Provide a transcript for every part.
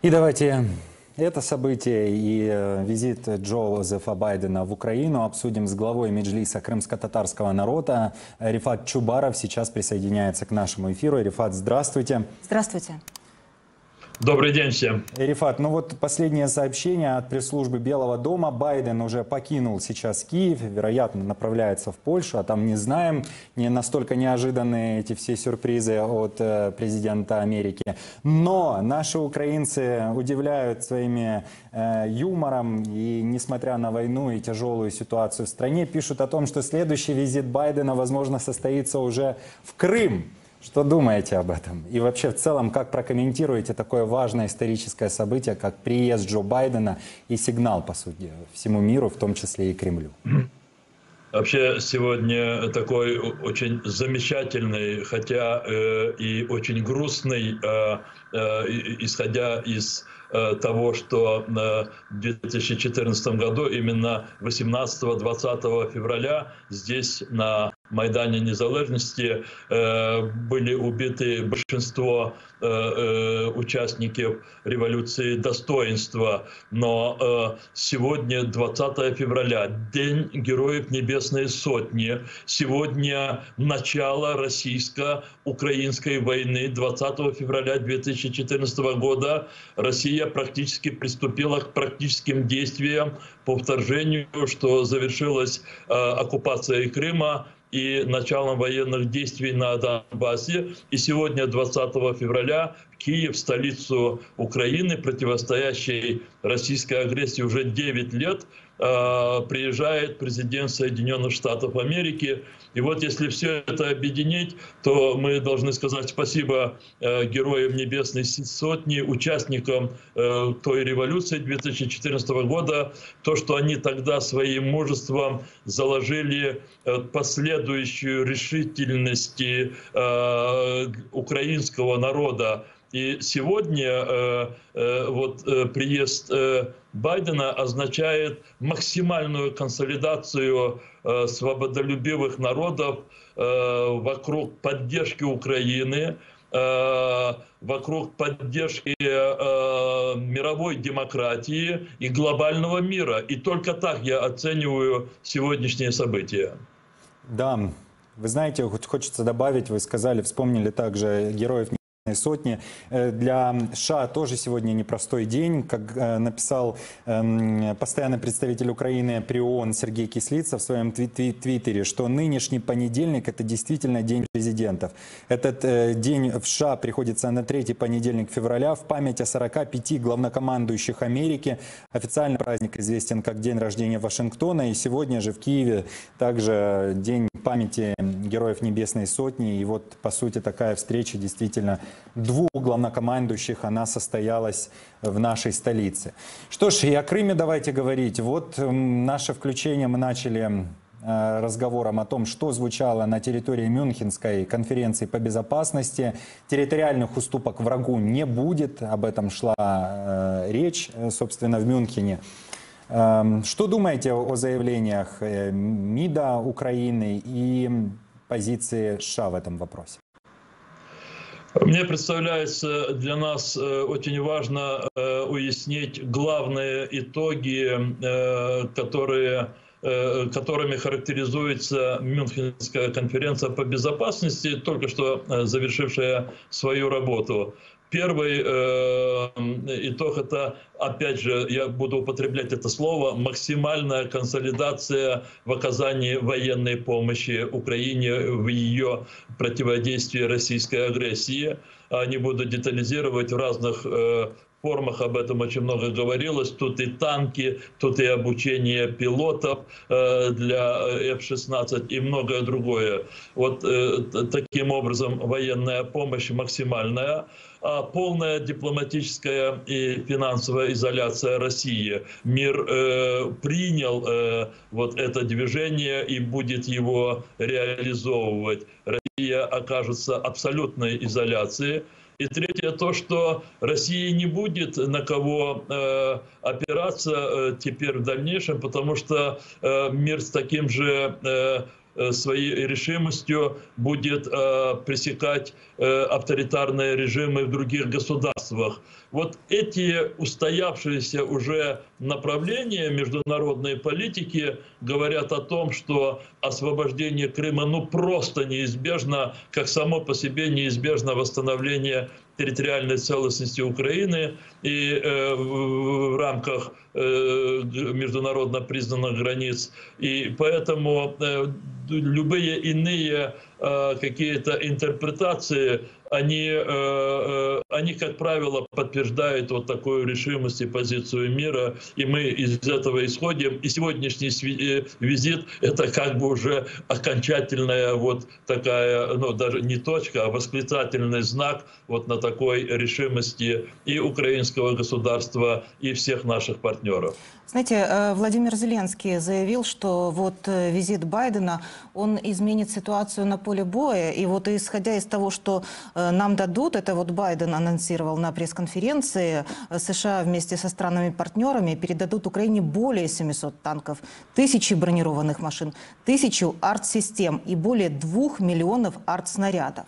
И давайте это событие и э, визит Джозефа Байдена в Украину обсудим с главой Меджлиса крымско-татарского народа. Рифат Чубаров сейчас присоединяется к нашему эфиру. Рифат, здравствуйте. Здравствуйте. Добрый день всем. Рифат, ну вот последнее сообщение от пресс-службы Белого дома. Байден уже покинул сейчас Киев, вероятно, направляется в Польшу, а там не знаем, не настолько неожиданные эти все сюрпризы от э, президента Америки. Но наши украинцы удивляют своими э, юмором и, несмотря на войну и тяжелую ситуацию в стране, пишут о том, что следующий визит Байдена, возможно, состоится уже в Крым. Что думаете об этом? И вообще в целом, как прокомментируете такое важное историческое событие, как приезд Джо Байдена и сигнал, по сути, всему миру, в том числе и Кремлю? Вообще сегодня такой очень замечательный, хотя э, и очень грустный, э, исходя из э, того, что э, в 2014 году, именно 18-20 февраля, здесь на Майдане Незалежности э, были убиты большинство э, э, участников революции достоинства. Но сегодня 20 февраля, День Героев Небесной Сотни. Сегодня начало российско-украинской войны 20 февраля 2014 года. Россия практически приступила к практическим действиям по вторжению, что завершилась оккупацией Крыма, и началом военных действий на Донбассе. И сегодня, 20 февраля, Киев, столицу Украины, противостоящей российской агрессии уже 9 лет, Э, приезжает президент Соединенных Штатов Америки. И вот если все это объединить, то мы должны сказать спасибо э, героям Небесной Сотни, участникам э, той революции 2014 года, то, что они тогда своим мужеством заложили последующую решительность украинского народа и сегодня э, э, вот э, приезд Байдена означает максимальную консолидацию свободолюбивых народов вокруг поддержки Украины, вокруг поддержки мировой демократии и глобального мира. И только так я оцениваю сегодняшние события. Да, вы знаете, хочется добавить, вы сказали, вспомнили также героев сотни. Э, для США тоже сегодня непростой день. Как э, написал эм, постоянный представитель Украины при ООН Сергей Кислица в своем твиттере, что нынешний понедельник – это действительно день президентов. Этот э, день в США приходится на третий понедельник февраля в память о 45 главнокомандующих Америки. Официальный праздник известен как день рождения Вашингтона. И сегодня же в Киеве также день памяти героев Небесной Сотни. И вот, по сути, такая встреча действительно двух главнокомандующих, она состоялась в нашей столице. Что ж, и о Крыме давайте говорить. Вот наше включение мы начали э, разговором о том, что звучало на территории Мюнхенской конференции по безопасности. Территориальных уступок врагу не будет, об этом шла э, речь, э, собственно, в Мюнхене. Эм, что думаете о заявлениях МИДа Украины и позиции США в этом вопросе? Мне представляется для нас э, очень важно э, уяснить главные итоги, э, которые которыми характеризуется Мюнхенская конференция по безопасности, только что завершившая свою работу. Первый э, итог это, опять же, я буду употреблять это слово, максимальная консолидация в оказании военной помощи Украине в ее противодействии российской агрессии. Не буду детализировать в разных э, формах об этом очень много говорилось. Тут и танки, тут и обучение пилотов э, для F-16 и многое другое. Вот э, таким образом военная помощь максимальная а полная дипломатическая и финансовая изоляция России. Мир э, принял э, вот это движение и будет его реализовывать. Россия окажется абсолютной изоляции. И третье то, что Россия не будет на кого э, опираться э, теперь в дальнейшем, потому что э, мир с таким же Э, своей решимостью будет э, пресекать э, авторитарные режимы в других государствах. Вот эти устоявшиеся уже направления международной политики говорят о том, что освобождение Крыма ну просто неизбежно, как само по себе неизбежно восстановление территориальной целостности Украины и э, в, рамках э, международно признанных границ. И поэтому э, любые иные э, какие-то интерпретации они, э, э, они, как правило, подтверждают вот такую решимость и позицию мира, и мы из этого исходим. И сегодняшний э, визит — это как бы уже окончательная вот такая, ну, даже не точка, а восклицательный знак вот на такой решимости и украинского государства, и всех наших партнеров. Знаете, э, Владимир Зеленский заявил, что вот э, визит Байдена, он изменит ситуацию на поле боя. И вот исходя из того, что э, нам дадут, это вот Байден анонсировал на пресс-конференции, США вместе со странами-партнерами передадут Украине более 700 танков, тысячи бронированных машин, тысячу арт-систем и более двух миллионов арт-снарядов.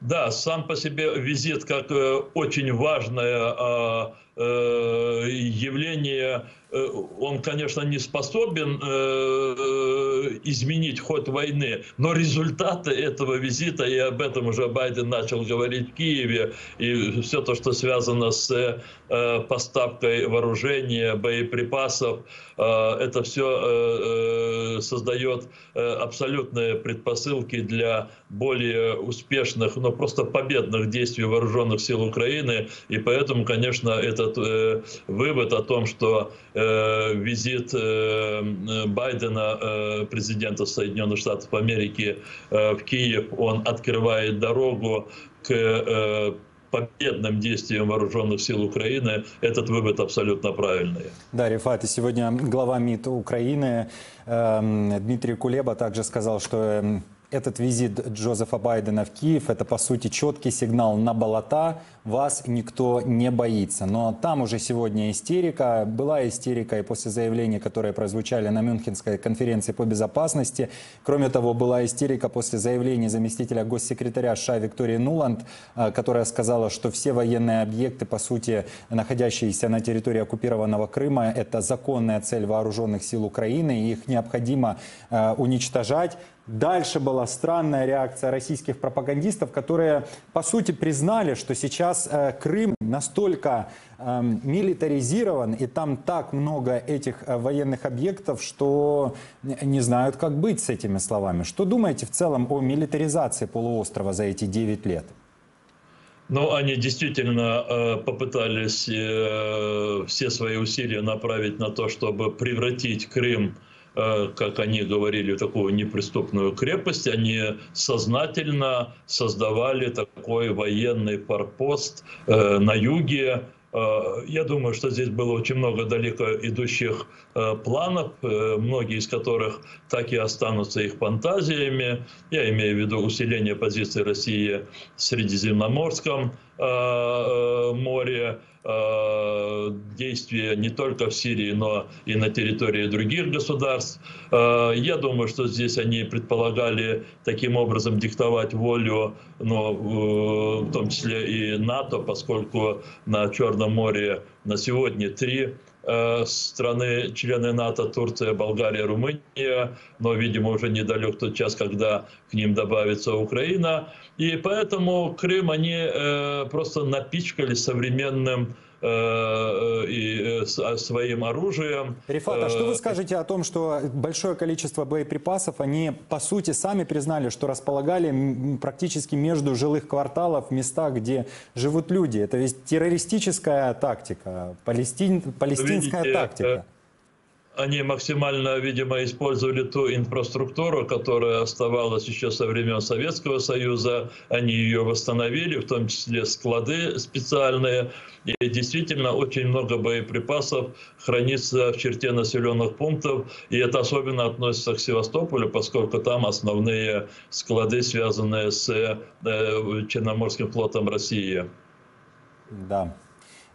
Да, сам по себе визит как очень важная а, явление, э, он, конечно, не способен э, изменить ход войны, но результаты этого визита, и об этом уже Байден начал говорить в Киеве, и все то, что связано с поставкой вооружения, боеприпасов, это все создает абсолютные предпосылки для более успешных, но просто победных действий вооруженных сил Украины, и поэтому, конечно, это этот э, вывод о том, что э, визит э, Байдена, э, президента Соединенных Штатов Америки, э, в Киев, он открывает дорогу к э, победным действиям вооруженных сил Украины, этот вывод абсолютно правильный. Да, Рифат, и сегодня глава МИД Украины э, Дмитрий Кулеба также сказал, что эм, этот визит Джозефа Байдена в Киев – это, по сути, четкий сигнал на болота. Вас никто не боится. Но там уже сегодня истерика. Была истерика и после заявлений, которые прозвучали на Мюнхенской конференции по безопасности. Кроме того, была истерика после заявлений заместителя госсекретаря США Виктории Нуланд, э, которая сказала, что все военные объекты, по сути, находящиеся на территории оккупированного Крыма, это законная цель вооруженных сил Украины, и их необходимо э, уничтожать. Дальше была странная реакция российских пропагандистов, которые, по сути, признали, что сейчас э, Крым настолько э, милитаризирован, и там так много этих э, военных объектов, что не знают, как быть с этими словами. Что думаете в целом о милитаризации полуострова за эти 9 лет? Ну, они действительно э, попытались э, все свои усилия направить на то, чтобы превратить Крым как они говорили, такую неприступную крепость, они сознательно создавали такой военный парпост э, на юге. Э, я думаю, что здесь было очень много далеко идущих планов, многие из которых так и останутся их фантазиями. Я имею в виду усиление позиции России в Средиземноморском море, Э, действия не только в Сирии, но и на территории других государств. Э, я думаю, что здесь они предполагали таким образом диктовать волю, но в том числе и НАТО, поскольку на Черном море на сегодня три Э, страны, члены НАТО, Турция, Болгария, Румыния, но, видимо, уже недалек тот час, когда к ним добавится Украина. И поэтому Крым они э, просто напичкали современным Э, и э, а, своим оружием. Рифат, а что вы э, скажете о том, что большое количество боеприпасов, они по сути сами признали, что располагали практически между жилых кварталов, в местах, где живут люди. Это ведь террористическая тактика, палестин, палестинская Видите, тактика они максимально, видимо, использовали ту инфраструктуру, которая оставалась еще со времен Советского Союза. Они ее восстановили, в том числе склады специальные. И действительно очень много боеприпасов хранится в черте населенных пунктов. И это особенно относится к Севастополю, поскольку там основные склады, связанные с э, Черноморским флотом России. Да.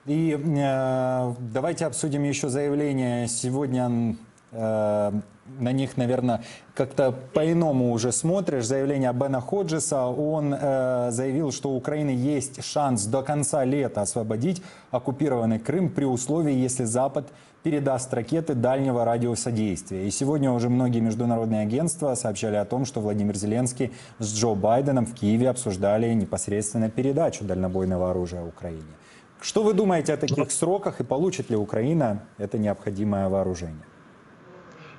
И э, давайте обсудим еще заявление сегодня э, на них, наверное, как-то по-иному уже смотришь. Заявление Бена Ходжеса, он э, заявил, что у Украины есть шанс до конца лета освободить оккупированный Крым при условии, если Запад передаст ракеты дальнего радиуса действия. И сегодня уже многие международные агентства сообщали о том, что Владимир Зеленский с Джо Байденом в Киеве обсуждали непосредственно передачу дальнобойного оружия Украине. Что вы думаете о таких сроках и получит ли Украина это необходимое вооружение?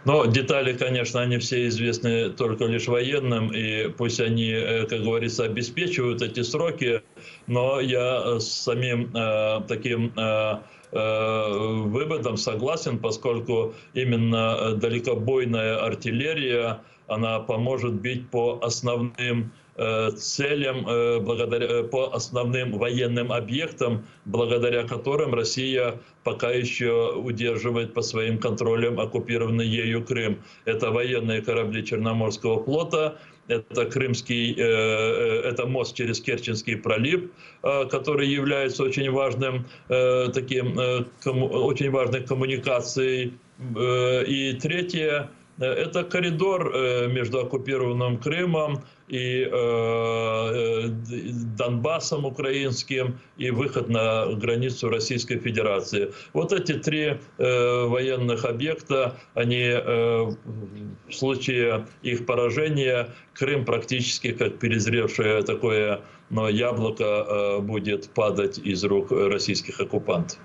Но детали, конечно, они все известны только лишь военным, и пусть они, э, как говорится, обеспечивают эти сроки, но я с самим э, таким э, э, выводом согласен, поскольку именно далекобойная артиллерия, она поможет бить по основным Э, целям, э, э, по основным военным объектам, благодаря которым Россия пока еще удерживает по своим контролем оккупированный ею Крым. Это военные корабли Черноморского флота, это крымский, это мост через Керченский пролив, который является очень важным таким, очень важной коммуникацией. И третье, это коридор между оккупированным Крымом и э, э, Донбассом украинским, и выход на границу Российской Федерации. Вот эти три э, военных объекта, они э, в случае их поражения, Крым практически как перезревшее такое но яблоко э, будет падать из рук российских оккупантов.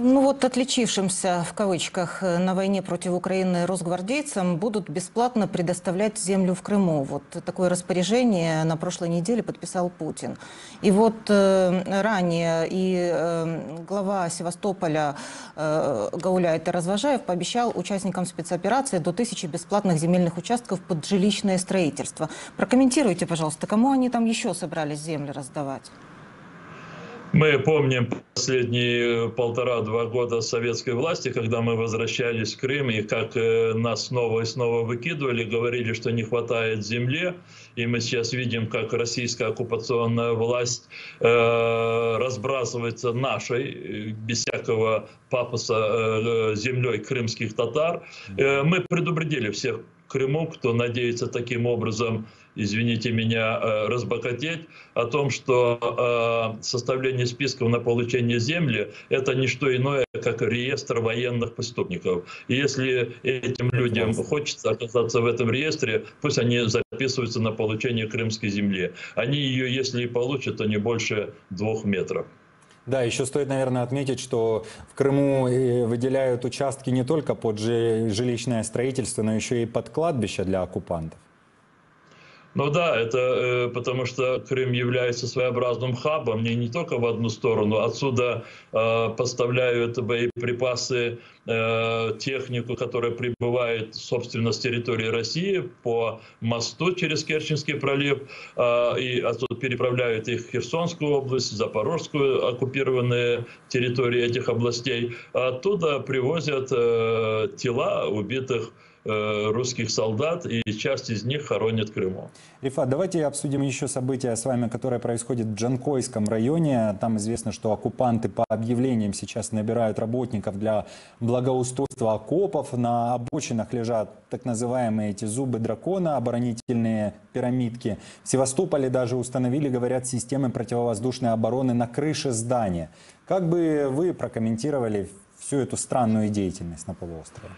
Ну вот отличившимся, в кавычках, э, на войне против Украины росгвардейцам будут бесплатно предоставлять землю в Крыму. Вот такое распоряжение на прошлой неделе подписал Путин. И вот э, ранее и э, глава Севастополя э, Гауляйта Развожаев пообещал участникам спецоперации до тысячи бесплатных земельных участков под жилищное строительство. Прокомментируйте, пожалуйста, кому они там еще собрались земли раздавать? Мы помним последние полтора-два года советской власти, когда мы возвращались в Крым, и как э, нас снова и снова выкидывали, говорили, что не хватает земли. И мы сейчас видим, как российская оккупационная власть э, разбрасывается нашей, без всякого пафоса, э, землей крымских татар. Э, мы предупредили всех Крыму, кто надеется таким образом извините меня, э, разбогатеть, о том, что э, составление списков на получение земли – это не что иное, как реестр военных преступников. И если этим людям хочется оказаться в этом реестре, пусть они записываются на получение крымской земли. Они ее, если и получат, то не больше двух метров. Да, еще стоит, наверное, отметить, что в Крыму э, выделяют участки не только под жилищное строительство, но еще и под кладбище для оккупантов. Ну да, это э, потому что Крым является своеобразным хабом, не, не только в одну сторону. Отсюда э, поставляют боеприпасы, э, технику, которая прибывает, собственно, с территории России по мосту через Керченский пролив, э, и отсюда переправляют их в Херсонскую область, Запорожскую, оккупированные территории этих областей. оттуда привозят э, тела убитых русских солдат, и часть из них хоронят в Крыму. Рифат, давайте обсудим еще события с вами, которые происходят в Джанкойском районе. Там известно, что оккупанты по объявлениям сейчас набирают работников для благоустройства окопов. На обочинах лежат так называемые эти зубы дракона, оборонительные пирамидки. В Севастополе даже установили, говорят, системы противовоздушной обороны на крыше здания. Как бы вы прокомментировали всю эту странную деятельность на полуострове?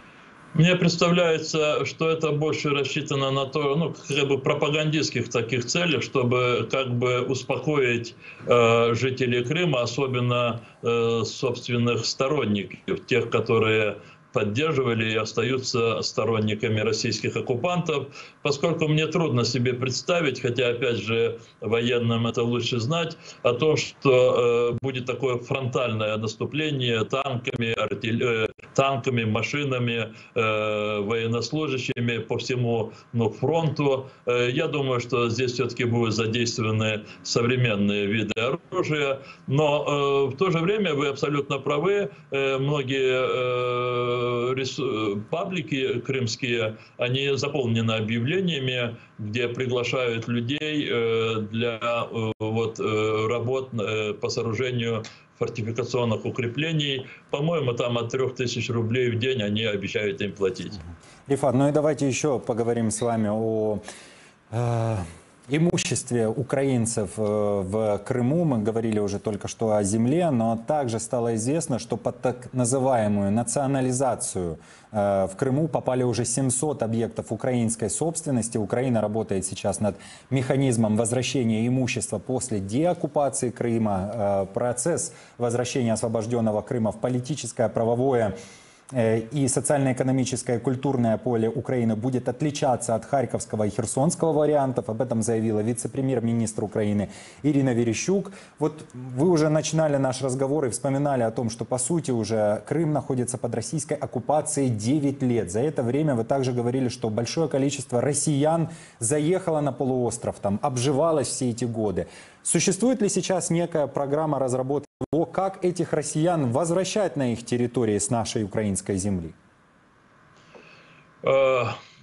Мне представляется, что это больше рассчитано на то, ну, как бы пропагандистских таких целях, чтобы как бы успокоить э, жителей Крыма, особенно э, собственных сторонников, тех, которые поддерживали и остаются сторонниками российских оккупантов, поскольку мне трудно себе представить, хотя, опять же, военным это лучше знать, о том, что э, будет такое фронтальное наступление танками, артиль... э, танками машинами, э, военнослужащими по всему ну, фронту. Э, я думаю, что здесь все-таки будут задействованы современные виды оружия, но э, в то же время вы абсолютно правы, э, многие э, паблики крымские, они заполнены объявлениями, где приглашают людей для вот, работ по сооружению фортификационных укреплений. По-моему, там от 3000 рублей в день они обещают им платить. Рифат, ну и давайте еще поговорим с вами о э, имуществе украинцев э, в Крыму. Мы говорили уже только что о земле, но также стало известно, что под так называемую национализацию э, в Крыму попали уже 700 объектов украинской собственности. Украина работает сейчас над механизмом возвращения имущества после деоккупации Крыма. Э, процесс возвращения освобожденного Крыма в политическое, правовое и социально-экономическое и культурное поле Украины будет отличаться от Харьковского и Херсонского вариантов. Об этом заявила вице-премьер-министр Украины Ирина Верещук. Вот вы уже начинали наш разговор и вспоминали о том, что по сути уже Крым находится под российской оккупацией 9 лет. За это время вы также говорили, что большое количество россиян заехало на полуостров, там обживалось все эти годы. Существует ли сейчас некая программа разработки того, как этих россиян возвращать на их территории с нашей украинской земли?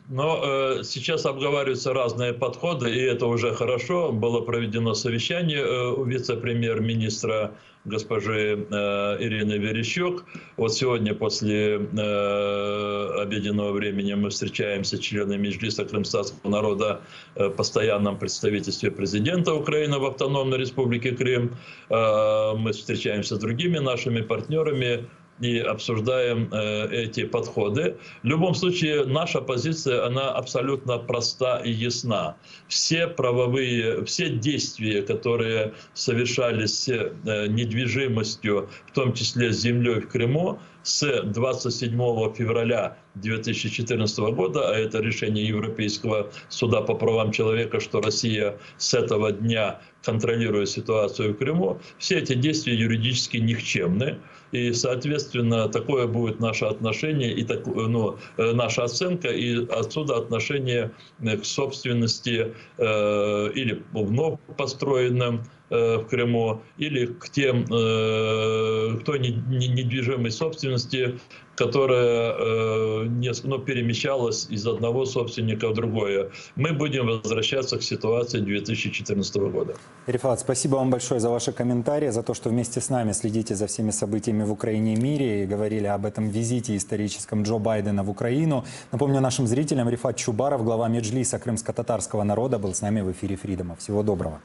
Но э, сейчас обговариваются разные подходы, и это уже хорошо. Было проведено совещание э, у вице-премьер-министра госпожи э, Ирины Верещук. Вот сегодня после э, обеденного времени мы встречаемся членами Межлиса Крымстатского народа э, постоянном представительстве президента Украины в Автономной Республике Крым. Э, мы встречаемся с другими нашими партнерами и обсуждаем э, эти подходы. В любом случае, наша позиция, она абсолютно проста и ясна. Все правовые, все действия, которые совершались э, недвижимостью, в том числе землей в Крыму, с 27 февраля 2014 года, а это решение Европейского суда по правам человека, что Россия с этого дня контролирует ситуацию в Крыму, все эти действия юридически никчемны. И, соответственно, такое будет наше отношение, и так, ну, э, наша оценка, и отсюда отношение к собственности э, или вновь построенным в Крыму, или к тем, э, кто недвижимой собственности, которая э, ну, перемещалась из одного собственника в другое. Мы будем возвращаться к ситуации 2014 года. Рифат, спасибо вам большое за ваши комментарии, за то, что вместе с нами следите за всеми событиями в Украине и мире и говорили об этом визите историческом Джо Байдена в Украину. Напомню нашим зрителям, Рифат Чубаров, глава Меджлиса крымско-татарского народа, был с нами в эфире Фридома. Всего доброго.